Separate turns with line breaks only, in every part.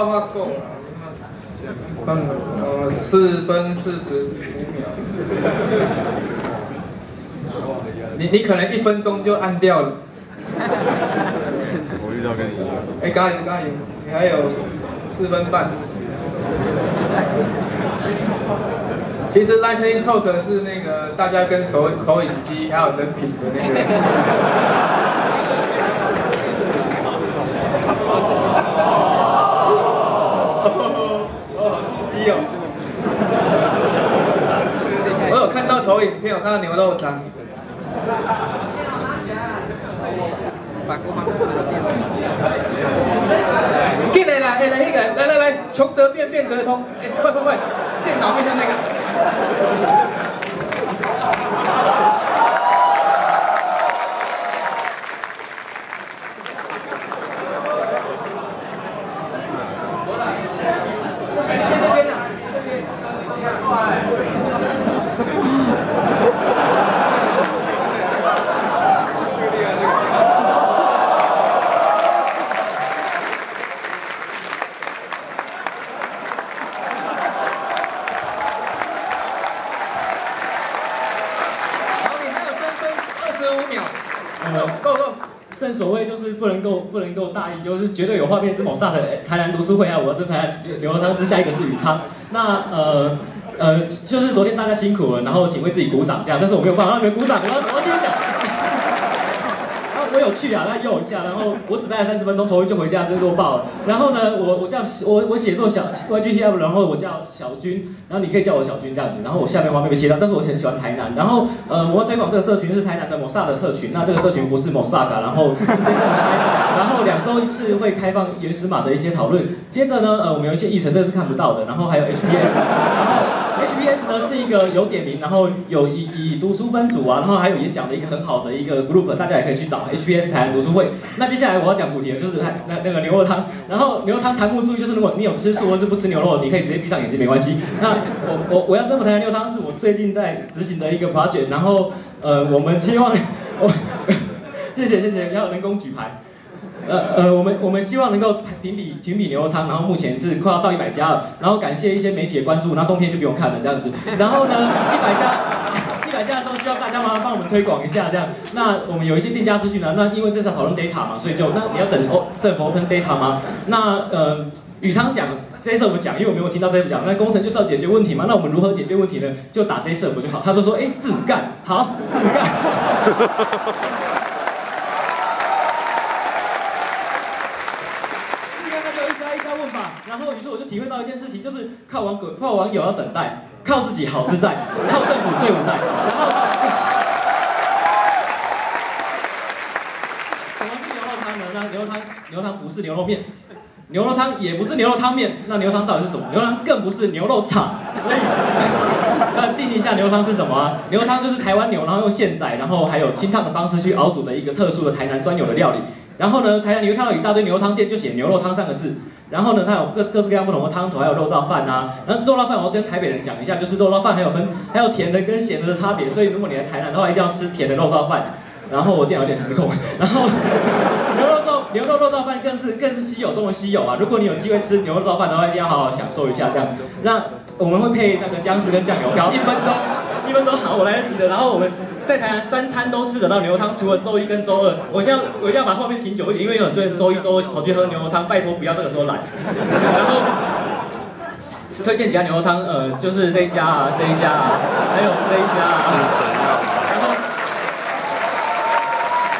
画画够了。嗯，呃，四分四十五秒。你你可能一分钟就按掉了。
我遇到跟你一样。
哎，加油加油！你还有四分半。其实 Lightning Talk 是那个大家跟手投影机还有人品的那个。我有看到投影片，我看到牛肉汤。进来啦，来来一个，来来来，穷则变，变则通。哎，快快快，电脑变成那个。
所谓就是不能够不能够大意，就是绝对有画面之某萨的台南读书会啊！我这台刘德汤之下一个是宇昌，那呃呃就是昨天大家辛苦了，然后请为自己鼓掌这样，但是我没有办法让你们鼓掌，我要我要继续讲。有去啊，那用一下，然后我只待了三十分钟，头一就回家，真弱爆了。然后呢，我我叫我我写作小 YGTF，然后我叫小军，然后你可以叫我小军这样子。然后我下面画面被切到，但是我很喜欢台南。然后呃，我要推广这个社群是台南的某萨的社群，那这个社群不是某 s p a 然后是这次开，然后两周一次会开放原始码的一些讨论。接着呢，呃，我们有一些议程这是看不到的，然后还有 HPS，然后。HBS 呢是一个有点名，然后有以以读书分组啊，然后还有演讲的一个很好的一个 group，大家也可以去找 HBS 台湾读书会。那接下来我要讲主题，就是那那那个牛肉汤。然后牛肉汤弹幕注意，就是如果你有吃素或者不吃牛肉，你可以直接闭上眼睛没关系。那我我我要征服台湾牛肉汤是我最近在执行的一个 project，然后呃我们希望我 谢谢谢谢要人工举牌。呃呃，我们我们希望能够评比评比牛肉汤，然后目前是快要到一百家了，然后感谢一些媒体的关注，那中天就不用看了这样子，然后呢，一百家一百家的时候，希望大家麻烦帮我们推广一下这样。那我们有一些店家资讯呢，那因为这是讨论 data 嘛，所以就那你要等哦，是否 open data 吗？那呃，宇昌讲 J 社不讲，因为我没有听到 j s e r 讲，那工程就是要解决问题嘛，那我们如何解决问题呢？就打 J 社不就好？他说说，哎，自干，好，自干。然后，于是我就体会到一件事情，就是靠网友靠网友要等待，靠自己好自在，靠政府最无奈。然后，什么是牛肉汤呢？那牛肉汤，牛肉汤不是牛肉面，牛肉汤也不是牛肉汤面，那牛肉汤到底是什么？牛肉汤更不是牛肉厂。所以，那定义一下牛肉汤是什么啊？牛肉汤就是台湾牛，然后用现宰，然后还有清烫的方式去熬煮的一个特殊的台南专有的料理。然后呢，台南你会看到一大堆牛肉汤店，就写牛肉汤三个字。然后呢，它有各各式各样不同的汤头，还有肉燥饭啊。然后肉燥饭我要跟台北人讲一下，就是肉燥饭还有分，还有甜的跟咸的的差别。所以如果你来台南的话，一定要吃甜的肉燥饭。然后我店有点失控。然后 牛肉燥牛肉肉燥饭更是更是稀有中的稀有啊！如果你有机会吃牛肉燥饭的话，一定要好好享受一下这样。那我们会配那个姜丝跟酱油膏。
一分钟，
一分钟好，我来得及的。然后我们。在台南三餐都吃得到牛肉汤，除了周一跟周二。我现在我一定要把后面停久一点，因为有很多人周一周二跑去喝牛肉汤，拜托不要这个时候来。然后推荐几家牛肉汤，呃，就是这一家啊，这一家啊，还有这一家啊。然后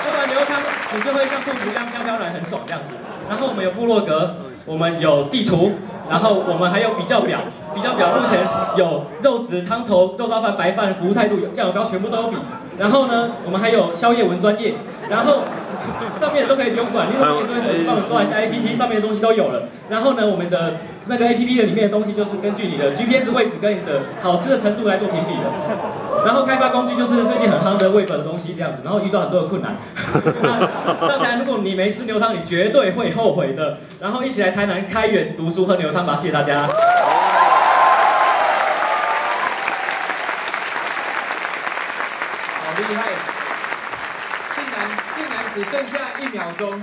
喝完牛肉汤，你就会像兔子一样飘飘然，很爽这样子。然后我们有部落格，我们有地图，然后我们还有比较表。比较表目前有肉质、汤头、肉燥饭、白饭、服务态度、酱油膏，全部都有比。然后呢，我们还有宵夜文专业，然后 上面都可以不用管，因为可以做手机帮我抓一下 APP 上面的东西都有了。然后呢，我们的那个 APP 的里面的东西就是根据你的 GPS 位置跟你的好吃的程度来做评比的。然后开发工具就是最近很夯的 Web 的东西这样子，然后遇到很多的困难。那当然，如果你没吃牛汤，你绝对会后悔的。然后一起来台南开源读书喝牛汤吧，谢谢大家。
只剩下一秒钟，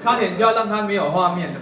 差点就要让他没有画面了。